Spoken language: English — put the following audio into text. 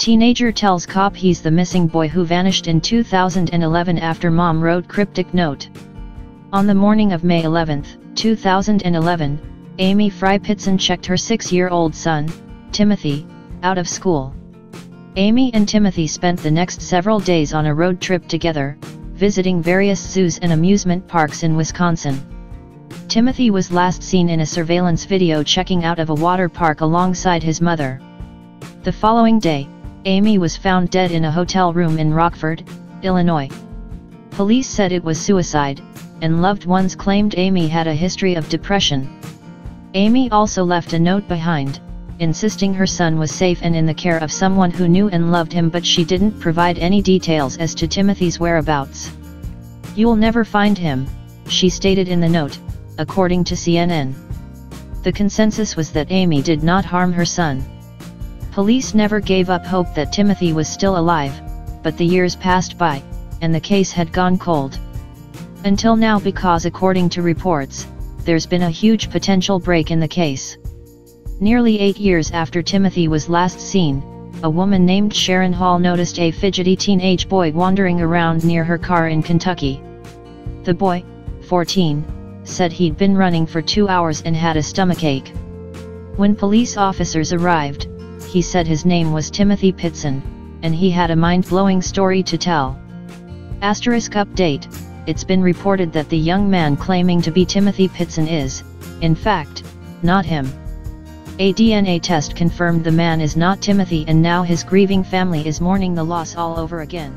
Teenager tells cop he's the missing boy who vanished in 2011 after mom wrote cryptic note. On the morning of May 11, 2011, Amy Fry Pitzen checked her six-year-old son, Timmothy, out of school. Amy and Timmothy spent the next several days on a road trip together, visiting various zoos and amusement parks in Wisconsin. Timmothy was last seen in a surveillance video checking out of a water park alongside his mother. The following day, Amy was found dead in a hotel room in Rockford, Illinois. Police said it was suicide, and loved ones claimed Amy had a history of depression. Amy also left a note behind, insisting her son was safe and in the care of someone who knew and loved him but she didn't provide any details as to Timmothy's whereabouts. You'll never find him, she stated in the note, according to CNN. The consensus was that Amy did not harm her son. Police never gave up hope that Timmothy was still alive, but the years passed by, and the case had gone cold. Until now because according to reports, there's been a huge potential break in the case. Nearly eight years after Timmothy was last seen, a woman named Sharon Hall noticed a fidgety teenage boy wandering around near her car in Kentucky. The boy, 14, said he'd been running for two hours and had a stomachache. When police officers arrived, he said his name was Timmothy Pitzen, and he had a mind-blowing story to tell. Asterisk update, it's been reported that the young man claiming to be Timmothy Pitzen is, in fact, not him. A DNA test confirmed the man is not Timmothy and now his grieving family is mourning the loss all over again.